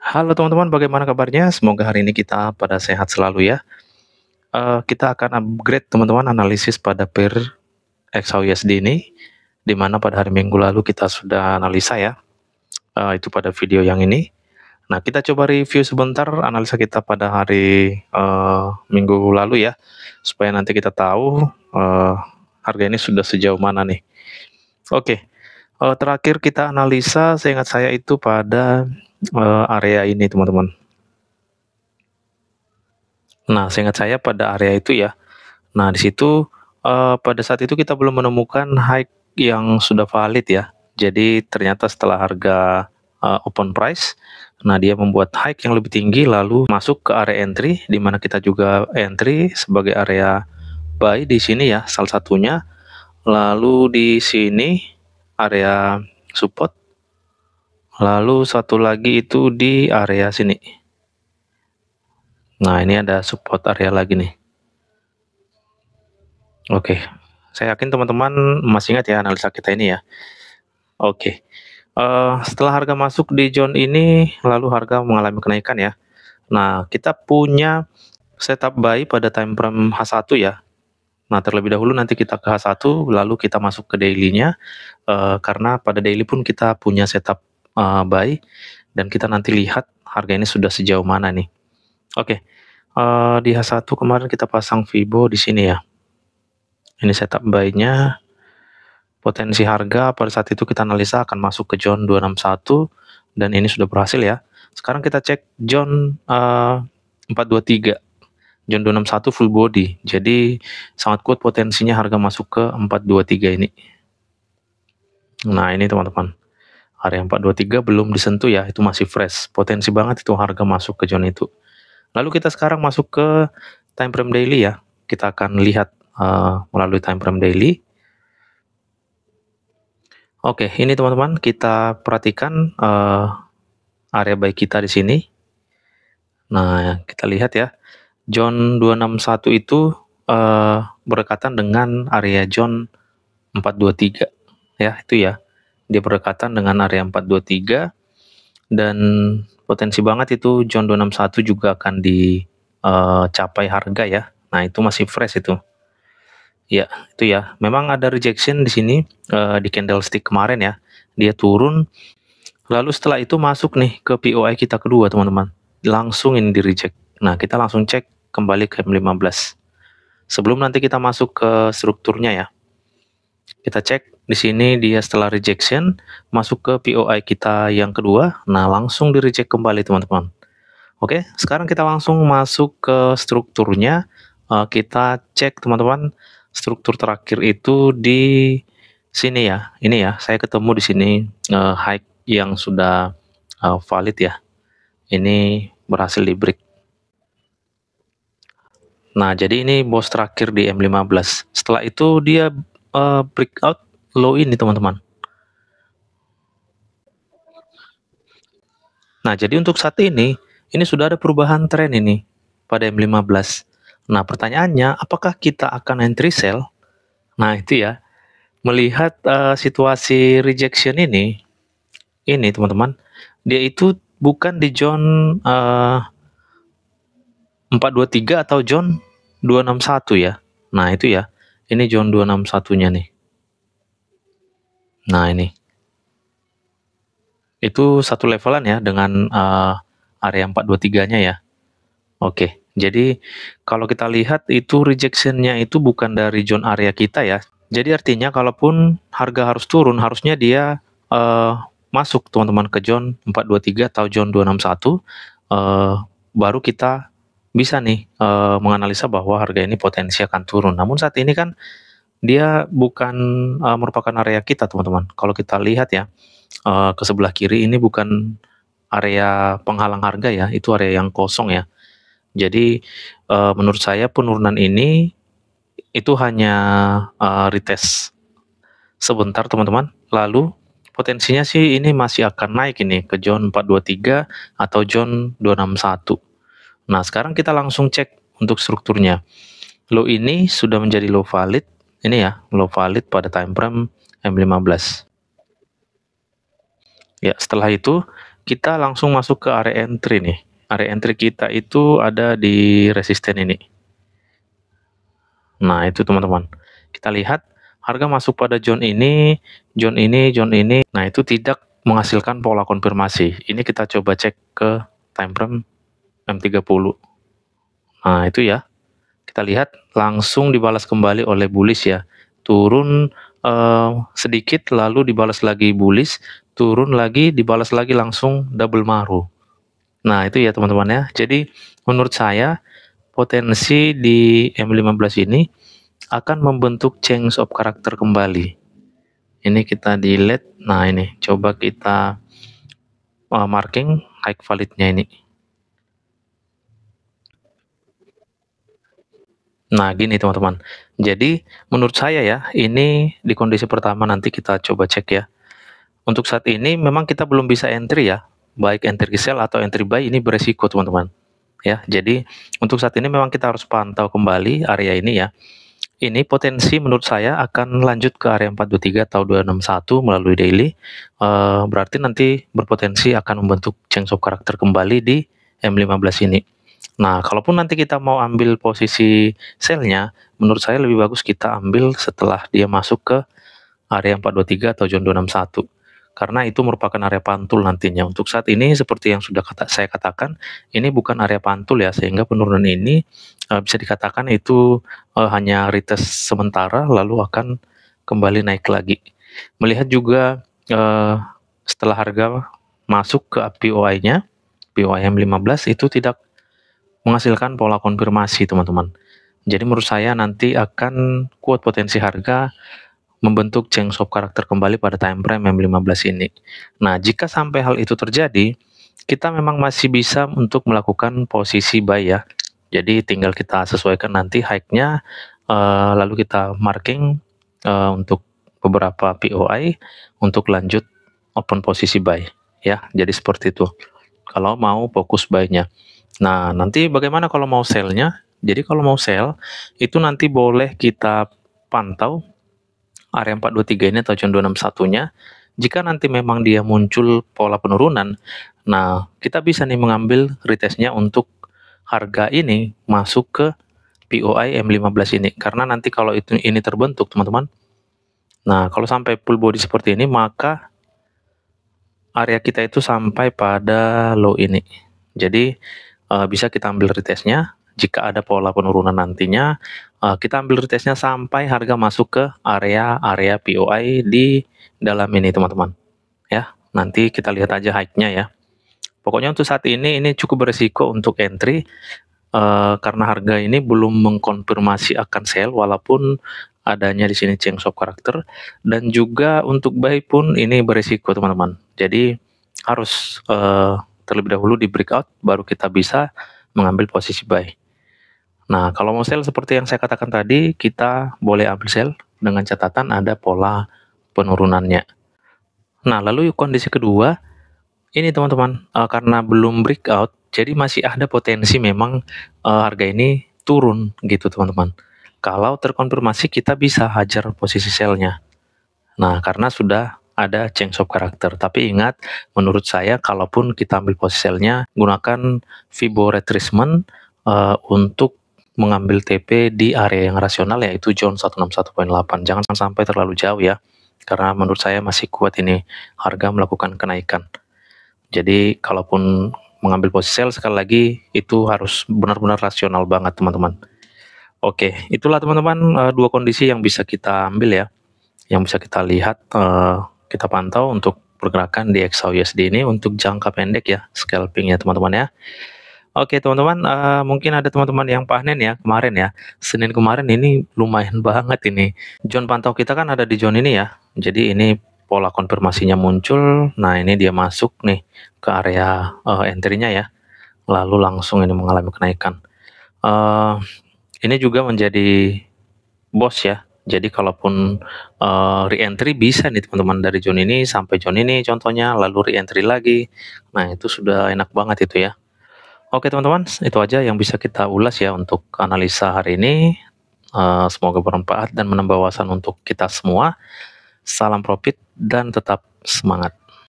Halo teman-teman, bagaimana kabarnya? Semoga hari ini kita pada sehat selalu ya. Eee, kita akan upgrade teman-teman analisis pada pair XAUUSD ini, di mana pada hari Minggu lalu kita sudah analisa ya, eee, itu pada video yang ini. Nah, kita coba review sebentar analisa kita pada hari, eee, Minggu lalu ya, supaya nanti kita tahu, eee, harga ini sudah sejauh mana nih. Oke, eee, terakhir kita analisa seingat saya itu pada, eee, area ini teman-teman. Nah, seingat saya pada area itu ya. Nah, di situ, eee, pada saat itu kita belum menemukan high yang sudah valid ya. Jadi ternyata setelah harga, eee, open price, nah dia membuat high yang lebih tinggi lalu masuk ke area entry, di mana kita juga entry sebagai area buy di sini ya, salah satunya. Lalu di sini area support. Lalu satu lagi itu di area sini. Nah, ini ada support area lagi nih. Oke, saya yakin teman-teman masih ingat ya analisa kita ini ya. Oke, eee, setelah harga masuk di zone ini, lalu harga mengalami kenaikan ya. Nah, kita punya setup buy pada time frame H1 ya. Nah, terlebih dahulu nanti kita ke H1, lalu kita masuk ke daily-nya, eee, karena pada daily pun kita punya setup, eee, buy, dan kita nanti lihat harga ini sudah sejauh mana nih. Oke, eee, di H1 kemarin kita pasang Fibo di sini ya. Ini setup buy-nya. Potensi harga pada saat itu kita analisa akan masuk ke zone 261 dan ini sudah berhasil ya. Sekarang kita cek zone, eee, 423. Zone 261 full body. Jadi sangat kuat potensinya harga masuk ke 423 ini. Nah, ini teman-teman. Area 423 belum disentuh ya, itu masih fresh. Potensi banget itu harga masuk ke zone itu. Lalu kita sekarang masuk ke time frame daily ya. Kita akan lihat, eee, melalui time frame daily. Oke, ini teman-teman, kita perhatikan, eee, area buy kita di sini. Nah, kita lihat ya, zone 261 itu, eee, berdekatan dengan area zone 423 ya, itu ya. Dia berdekatan dengan area 423 dan potensi banget itu zone 261 juga akan di, eee, capai harga ya. Nah, itu masih fresh itu. Ya, itu ya. Memang ada rejection di sini, eee, di candlestick kemarin ya. Dia turun, lalu setelah itu masuk nih ke POI kita kedua teman-teman. Langsung ini di-reject. Nah, kita langsung cek kembali ke M15. Sebelum nanti kita masuk ke strukturnya ya. Kita cek di sini dia setelah rejection masuk ke POI kita yang kedua. Nah, langsung di-reject kembali teman-teman. Oke, sekarang kita langsung masuk ke strukturnya. Eee, kita cek teman-teman, struktur terakhir itu di sini ya. Ini ya, saya ketemu di sini, eee, high yang sudah, eee, valid ya. Ini berhasil di-break. Nah, jadi ini bounce terakhir di M15. Setelah itu dia, eee, breakout low ini teman-teman. Nah, jadi untuk saat ini, ini sudah ada perubahan tren ini pada M15. Nah, pertanyaannya apakah kita akan entry sell? Nah, itu ya. Melihat, eee, situasi rejection ini, ini teman-teman, dia itu bukan di zone, eee 423 atau zone 261 ya. Nah, itu ya. Ini zone 261-nya nih. Nah, ini. Itu satu levelan ya dengan, eee, area 423-nya ya. Oke, jadi kalau kita lihat itu rejection-nya itu bukan dari zone area kita ya. Jadi artinya kalaupun harga harus turun, harusnya dia, eee, masuk teman-teman ke zone 423 atau zone 261, eee, baru kita bisa nih, eee, menganalisa bahwa harga ini potensi akan turun. Namun saat ini kan dia bukan, eee, merupakan area kita teman-teman. Kalau kita lihat ya, eee, ke sebelah kiri ini bukan area penghalang harga ya, itu area yang kosong ya. Jadi, eee, menurut saya penurunan ini itu hanya, eee, retest sebentar teman-teman, lalu potensinya sih ini masih akan naik ini ke zone 423 atau zone 261. Nah, sekarang kita langsung cek untuk strukturnya. Low ini sudah menjadi low valid, ini ya, low valid pada time frame M15. Ya, setelah itu kita langsung masuk ke area entry nih. Area entry kita itu ada di resisten ini. Nah, itu teman-teman. Kita lihat harga masuk pada zone ini, zone ini, zone ini. Nah, itu tidak menghasilkan pola konfirmasi. Ini kita coba cek ke time frame M30. Nah, itu ya. Kita lihat langsung dibalas kembali oleh bullish ya. Turun uh, sedikit lalu dibalas lagi bullish, turun lagi, dibalas lagi langsung double maru. Nah, itu ya teman-teman ya. Jadi menurut saya potensi di M15 ini akan membentuk change of karakter kembali. Ini kita delete. Nah, ini coba kita uh, marking high validnya ini. Nah, gini teman-teman. Jadi, menurut saya ya, ini di kondisi pertama nanti kita coba cek ya. Untuk saat ini memang kita belum bisa entry ya, baik entry sell atau entry buy ini beresiko teman-teman ya. Jadi untuk saat ini memang kita harus pantau kembali area ini ya. Ini potensi menurut saya akan lanjut ke area 423 atau 261 melalui daily. Uh, berarti nanti berpotensi akan membentuk change of karakter kembali di M15 ini. Nah, kalaupun nanti kita mau ambil posisi selnya, menurut saya lebih bagus kita ambil setelah dia masuk ke area 423 atau zone 261 karena itu merupakan area pantul nantinya. Untuk saat ini seperti yang sudah kata, saya katakan, ini bukan area pantul ya, sehingga penurunan ini uh, bisa dikatakan itu uh, hanya retest sementara lalu akan kembali naik lagi. Melihat juga uh, setelah harga masuk ke POI-nya, POI M15 itu tidak menghasilkan pola konfirmasi teman-teman. Jadi menurut saya nanti akan kuat potensi harga membentuk change of karakter kembali pada time frame M15 ini. Nah, jika sampai hal itu terjadi, kita memang masih bisa untuk melakukan posisi buy ya. Jadi tinggal kita sesuaikan nanti high-nya, uh, lalu kita marking uh, untuk beberapa POI untuk lanjut open posisi buy ya. Jadi seperti itu. Kalau mau fokus buy-nya. Nah, nanti bagaimana kalau mau sell-nya? Jadi kalau mau sell, itu nanti boleh kita pantau area 423 ini atau John 261-nya, jika nanti memang dia muncul pola penurunan, nah kita bisa nih mengambil retestnya untuk harga ini masuk ke POI M15 ini. Karena nanti kalau itu ini terbentuk teman-teman, nah kalau sampai full body seperti ini, maka area kita itu sampai pada low ini. Jadi uh, bisa kita ambil retestnya, jika ada pola penurunan nantinya, uh, kita ambil retestnya sampai harga masuk ke area-area POI di dalam ini teman-teman. Ya, nanti kita lihat aja high-nya ya. Pokoknya untuk saat ini ini cukup beresiko untuk entry uh, karena harga ini belum mengkonfirmasi akan sell walaupun adanya di sini change of karakter dan juga untuk buy pun ini beresiko teman-teman. Jadi harus uh, terlebih dahulu di breakout baru kita bisa mengambil posisi buy. Nah, kalau mau sell seperti yang saya katakan tadi, kita boleh ambil sell dengan catatan ada pola penurunannya. Nah, lalu kondisi kedua, ini teman-teman, uh, karena belum breakout, jadi masih ada potensi memang uh, harga ini turun gitu teman-teman. Kalau terkonfirmasi kita bisa hajar posisi sellnya. Nah, karena sudah ada change of karakter. Tapi ingat, menurut saya, kalaupun kita ambil posisi sellnya, gunakan Fibo retracement uh, untuk mengambil TP di area yang rasional yaitu zone 161.8. Jangan sampai terlalu jauh ya. Karena menurut saya masih kuat ini harga melakukan kenaikan. Jadi kalaupun mengambil posisi sell sekali lagi itu harus benar-benar rasional banget teman-teman. Oke, itulah teman-teman uh, dua kondisi yang bisa kita ambil ya. Yang bisa kita lihat uh, kita pantau untuk pergerakan di XAUSD ini untuk jangka pendek ya, scalping ya teman-teman ya. Oke teman-teman, uh, mungkin ada teman-teman yang panen ya kemarin ya. Senin kemarin ini lumayan banget ini. John pantau kita kan ada di zone ini ya. Jadi ini pola konfirmasinya muncul. Nah ini dia masuk nih ke area uh, entry-nya ya. Lalu langsung ini mengalami kenaikan. Uh, ini juga menjadi bos ya. Jadi kalaupun uh, re-entry bisa nih teman-teman dari zone ini sampai zone ini contohnya, lalu re-entry lagi. Nah itu sudah enak banget itu ya. Oke teman-teman, itu aja yang bisa kita ulas ya untuk analisa hari ini. Uh, semoga bermanfaat dan menambah wawasan untuk kita semua. Salam profit dan tetap semangat.